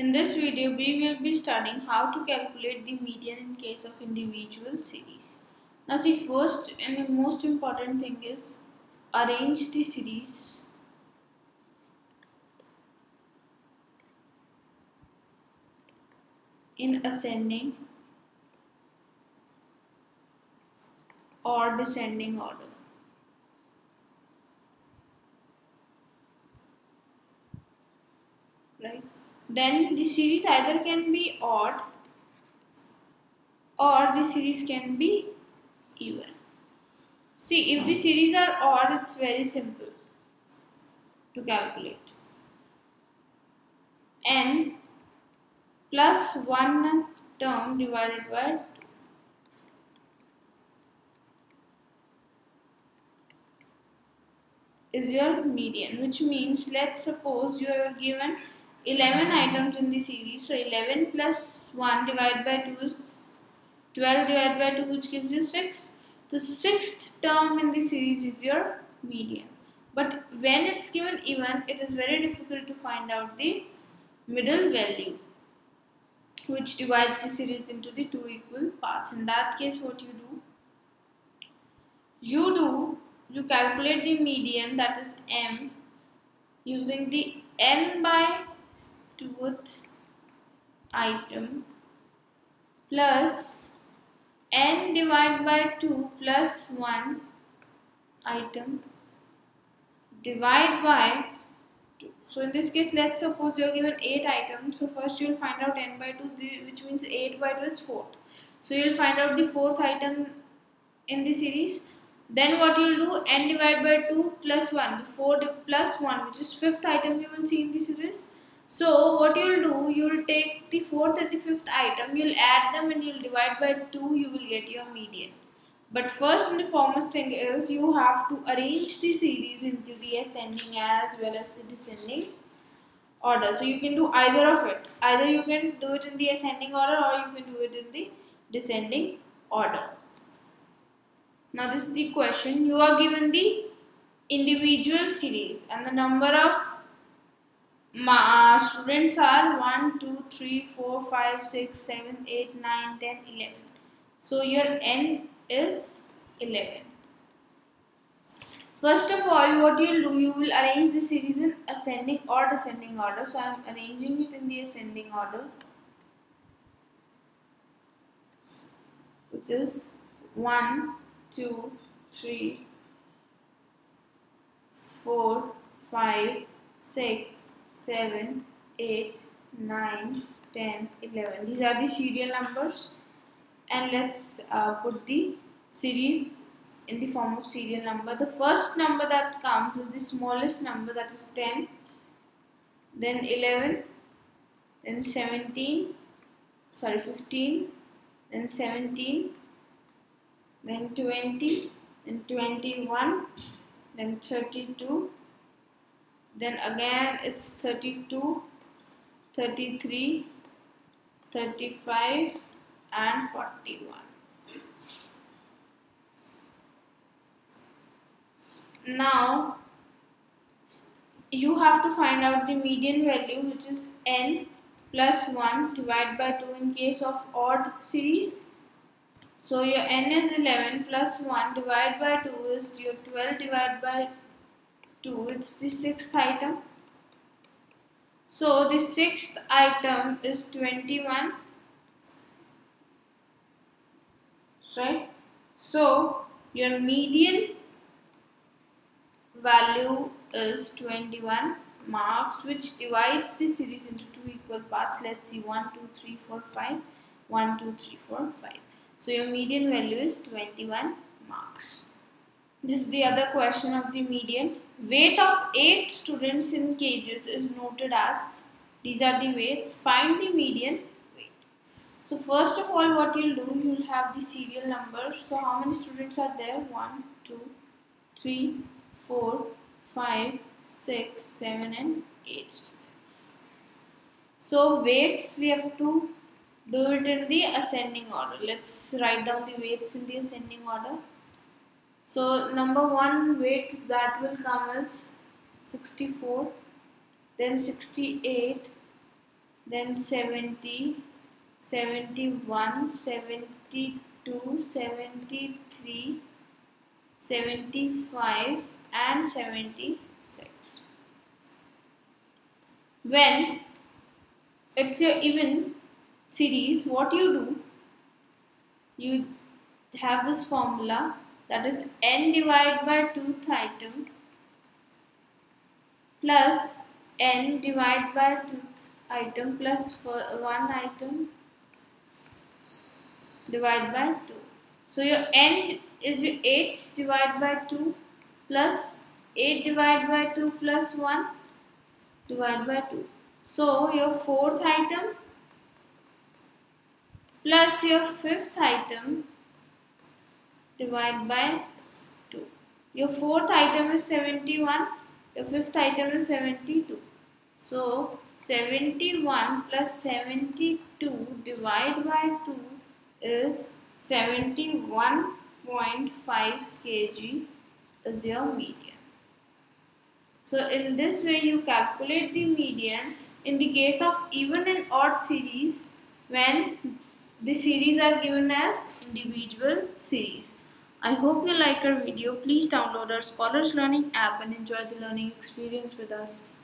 In this video, we will be studying how to calculate the median in case of individual series. Now see first and the most important thing is arrange the series in ascending or descending order. Right? Then the series either can be odd or the series can be even. See, if the series are odd, it's very simple to calculate. n plus 1 term divided by is your median which means let's suppose you are given 11 items in the series so 11 plus 1 divided by 2 is 12 divided by 2 which gives you 6 the sixth term in the series is your median but when it's given even it is very difficult to find out the middle value which divides the series into the two equal parts. In that case, what you do? You do, you calculate the median that is m using the n by 2th item plus n divided by 2 plus 1 item divide by 2. so in this case, let's suppose you're given 8 items. So first you'll find out n by 2, which means 8 by 2 is 4th. So you'll find out the 4th item in the series. Then what you'll do, n divided by 2 plus 1, the 4 plus 1, which is 5th item you will see in the series. So what you'll do, you'll take the 4th and the 5th item, you'll add them and you'll divide by 2, you will get your median. But first and the foremost thing is you have to arrange the series into the ascending as well as the descending order. So you can do either of it. Either you can do it in the ascending order or you can do it in the descending order. Now this is the question. You are given the individual series and the number of uh, students are 1, 2, 3, 4, 5, 6, 7, 8, 9, 10, 11. So your n is 11. First of all, what you'll do, you will arrange the series in ascending or descending order. So I'm arranging it in the ascending order, which is 1, 2, 3, 4, 5, 6, 7, 8, 9, 10, 11. These are the serial numbers and let's uh, put the series in the form of serial number. The first number that comes is the smallest number that is 10, then 11, then 17, sorry 15, then 17, then 20, then 21, then 32, then again it's 32, 33, 35, and 41. Now you have to find out the median value which is n plus 1 divided by 2 in case of odd series. So your n is 11 plus 1 divided by 2 is your 12 divided by 2 it's the sixth item. So the sixth item is 21 right? So your median value is 21 marks which divides the series into two equal parts. Let's see 1 2 3 4 5 1 2 3 4 5 so your median value is 21 marks this is the other question of the median weight of 8 students in kgs is noted as these are the weights find the median weight. so first of all what you'll do, you'll have the serial number. So how many students are there? 1, 2, 3, 4, 5, 6, 7 and 8 students. So weights we have to do it in the ascending order. Let's write down the weights in the ascending order. So number 1 weight that will come is 64, then 68, then 70 71 72 73 75 and 76 when it's your even series what you do? You have this formula that is n divided by 2th item plus n divided by 2th item plus one item divided by 2. So your n is 8 divided by 2 plus 8 divided by 2 plus 1 divided by 2. So your fourth item plus your fifth item divided by 2. Your fourth item is 71, your fifth item is 72. So 71 plus 72 divided by 2 is 71.5 kg is your median. So in this way you calculate the median in the case of even and odd series when the series are given as individual series. I hope you like our video. Please download our Scholars Learning app and enjoy the learning experience with us.